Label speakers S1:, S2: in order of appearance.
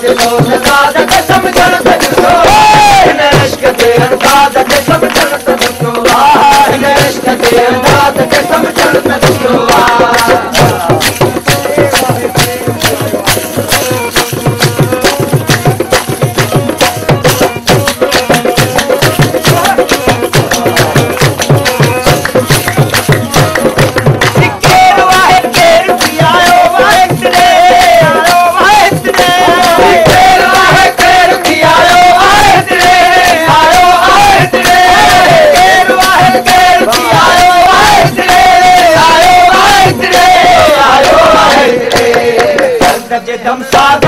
S1: جي لوھ هزار دا दम साध